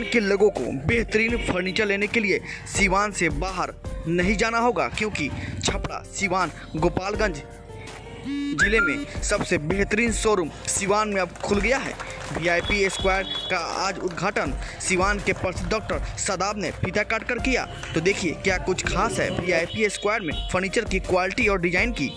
सिवान के लोगों को बेहतरीन फर्नीचर लेने के लिए सिवान से बाहर नहीं जाना होगा, क्योंकि छपरा, सिवान, गोपालगंज ज़िले में सबसे बेहतरीन शोरूम सिवान में अब खुल गया है। वीआईपी स्क्वायर का आज उद्घाटन सिवान के प्रसिद्ध डॉक्टर सदाब ने फीता काट कर किया। तो देखिए, क्या कुछ खास है वीआईपी स्क्वायर में फर्नीचर की क्वालिटी और डिज़ाइन की।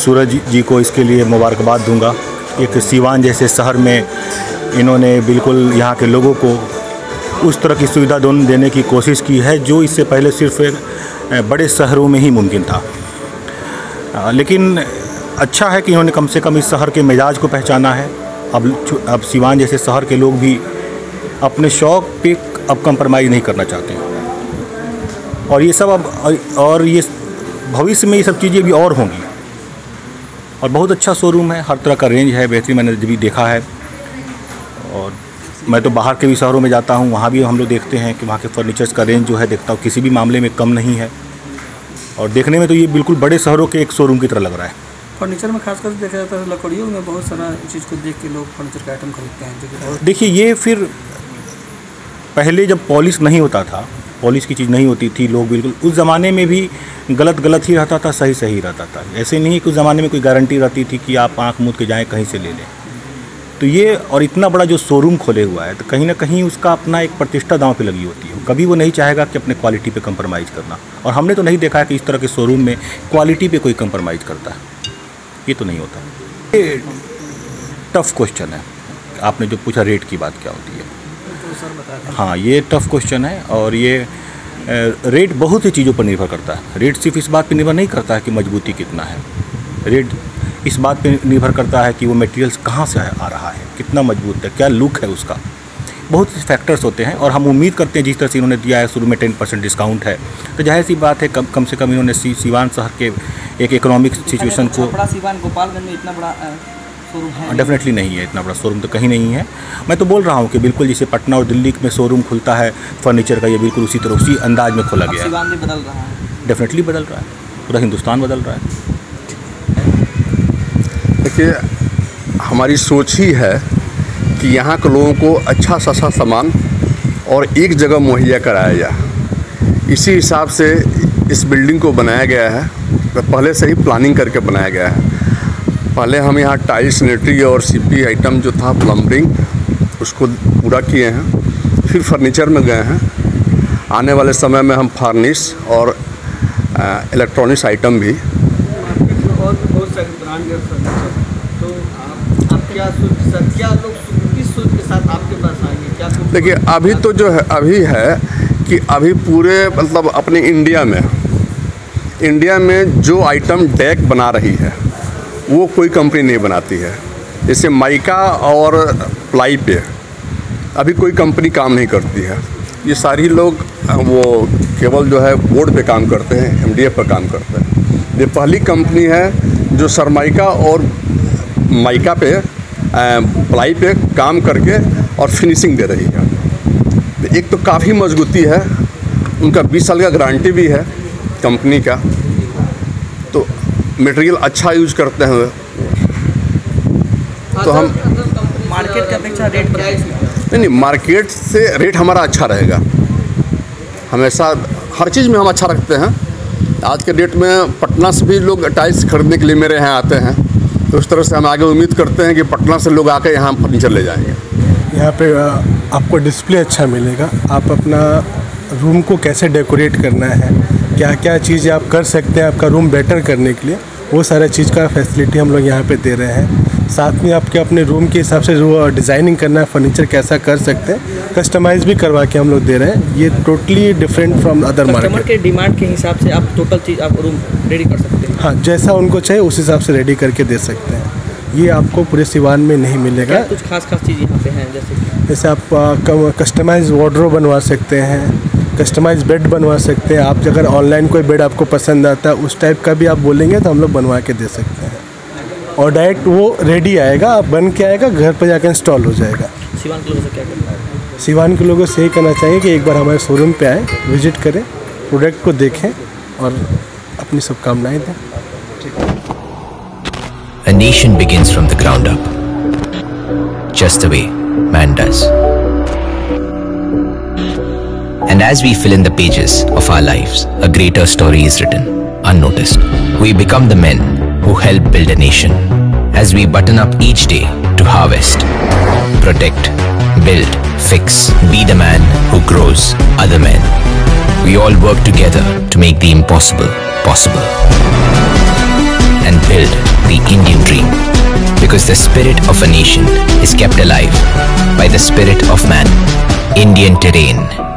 सूरज जी को इसके लिए मुबारकबाद दूँगा। एक सीवान जैसे शहर में इन्होंने बिल्कुल यहाँ के लोगों को उस तरह की सुविधा दोन देने की कोशिश की है, जो इससे पहले सिर्फ़ बड़े शहरों में ही मुमकिन था। लेकिन अच्छा है कि इन्होंने कम से कम इस शहर के मिजाज को पहचाना है। अब अब सिवान जैसे शहर के लोग भी अपने शौक़ पे अब कंप्रोमाइज़ नहीं करना चाहते। और ये सब अब, और ये भविष्य में ये सब चीज़ें भी और होंगी। और बहुत अच्छा शोरूम है हर तरह का रेंज है बेहतरीन मैंने भी देखा है। और मैं तो बाहर के भी शहरों में जाता हूँ वहाँ भी हम लोग देखते हैं कि वहाँ के फर्नीचर्स का रेंज जो है देखता हूँ किसी भी मामले में कम नहीं है। और देखने में तो ये बिल्कुल बड़े शहरों के एक शोरूम की तरह लग रहा है। फर्नीचर में खासकर देखा जाता है लकड़ियों में बहुत सारा चीज़ को देख के लोग फर्नीचर का आइटम खरीदते हैं देखिए ये फिर पहले जब पॉलिश नहीं होता था पॉलिश की चीज़ नहीं होती थी, लोग बिल्कुल, उस ज़माने में भी गलत गलत ही रहता था, सही सही रहता था। ऐसे नहीं कि उस ज़माने में कोई गारंटी रहती थी कि आप आँख मूद के जाएँ, कहीं से ले लें। तो ये, और इतना बड़ा जो शोरूम खोले हुआ है तो कहीं ना कहीं उसका अपना एक प्रतिष्ठा दांव पे लगी होती है। कभी वो नहीं चाहेगा कि अपने क्वालिटी पे कंप्रोमाइज़ करना। और हमने तो नहीं देखा है कि इस तरह के शोरूम में क्वालिटी पे कोई कंप्रोमाइज़ करता है। ये तो नहीं होता। ये टफ क्वेश्चन है। आपने जो पूछा रेट की बात क्या होती है? सर बता दें हाँ। ये टफ क्वेश्चन है और ये रेट बहुत सी चीज़ों पर निर्भर करता है। रेट सिर्फ़ इस बात पर निर्भर नहीं करता है कि मजबूती कितना है। रेट इस बात पर निर्भर करता है कि वो मटेरियल्स कहाँ से आ रहा है कितना मज़बूत है क्या लुक है उसका। बहुत से फैक्टर्स होते हैं और हम उम्मीद करते हैं जिस तरह से इन्होंने दिया है शुरू में टेन परसेंट डिस्काउंट है। तो ज़ाहिर सी बात है कम कम से कम इन्होंने सी, सीवान शहर के एक इकोनॉमिक सिचुएशन को छपरा सिवान गोपालगंज में इतना बड़ा डेफिनेटली नहीं है इतना बड़ा शोरूम तो कहीं नहीं है। मैं तो बोल रहा हूँ कि बिल्कुल जैसे पटना और दिल्ली में शोरूम खुलता है फर्नीचर का ये बिल्कुल उसी तरह उसी अंदाज में खोला गया है। बदल रहा है। डेफिनेटली बदल रहा है पूरा हिंदुस्तान बदल रहा है। देखिए हमारी सोच ही है कि यहाँ के लोगों को अच्छा सस्ता सामान और एक जगह मुहैया कराया जाए। इसी हिसाब से इस बिल्डिंग को बनाया गया है पहले से ही प्लानिंग करके बनाया गया है। पहले हम यहाँ टाइल्स सैनिटरी और सीपी आइटम जो था प्लम्बरिंग उसको पूरा किए हैं। फिर फर्नीचर में गए हैं। आने वाले समय में हम फार्निश और इलेक्ट्रॉनिक्स आइटम भी। और बहुत सारे ब्रांड तो आप आप क्या सर क्या लोग किस सोच के साथ आपके पास आएँगे? क्या देखिए अभी तो जो है अभी है कि अभी पूरे मतलब अपने इंडिया में इंडिया में जो आइटम डेक बना रही है वो कोई कंपनी नहीं बनाती है। जैसे माइका और प्लाई पे अभी कोई कंपनी काम नहीं करती है। ये सारी लोग, वो केवल जो है बोर्ड पे काम करते हैं एमडीएफ पर काम करते हैं। ये पहली कंपनी है जो सरमाइका और माइका पे प्लाई पे काम करके और फिनिशिंग दे रही है। एक तो काफ़ी मजबूती है। उनका 20 साल का गारंटी भी है कंपनी का। मटेरियल अच्छा यूज़ करते हैं तो हम मार्केट की अपेक्षा रेट प्राइस नहीं नहीं मार्केट से रेट हमारा अच्छा रहेगा। हमेशा हर चीज़ में हम अच्छा रखते हैं। आज के डेट में पटना से भी लोग टाइल्स खरीदने के लिए मेरे यहाँ आते हैं। तो उस तरह से हम आगे उम्मीद करते हैं कि पटना से लोग आकर यहाँ फर्नीचर ले जाएँगे। यहाँ पे आपको डिस्प्ले अच्छा मिलेगा। आप अपना रूम को कैसे डेकोरेट करना है क्या क्या चीज़ें आप कर सकते हैं आपका रूम बेटर करने के लिए? वो सारा चीज़ का फैसिलिटी हम लोग यहाँ पे दे रहे हैं। साथ में आपके अपने रूम के हिसाब से जो डिज़ाइनिंग करना है फर्नीचर कैसा कर सकते हैं कस्टमाइज़ भी करवा के हम लोग दे रहे हैं। ये totally different from other market के डिमांड के हिसाब से आप टोटल चीज़ आप रूम रेडी कर सकते हैं। हाँ जैसा उनको चाहिए उस हिसाब से रेडी करके दे सकते हैं। ये आपको पूरे सिवान में नहीं मिलेगा। कुछ खास खास चीज़ यहाँ पे हैं जैसे जैसे आप कस्टमाइज वार्ड्रोब बनवा सकते हैं। कस्टमाइज बेड बनवा सकते हैं। आप अगर ऑनलाइन कोई बेड आपको पसंद आता है उस टाइप का भी आप बोलेंगे तो हम लोग बनवा के दे सकते हैं। और डायरेक्ट वो रेडी आएगा आप बन के आएगा घर पर जाकर इंस्टॉल हो जाएगा। सिवान के लोगों से क्या करना है? सिवान के लोगों से यही कहना चाहिए कि एक बार हमारे शोरूम पे आए विज़िट करें प्रोडक्ट को देखें और अपनी शुभकामनाएँ दें। A nation begins from the ground up, just the way man does. And as we fill in the pages of our lives, a greater story is written, unnoticed. We become the men who help build a nation. As we button up each day to harvest, protect, build, fix, be the man who grows other men. We all work together to make the impossible possible and build the Indian dream. Because the spirit of a nation is kept alive by the spirit of man. Indian terrain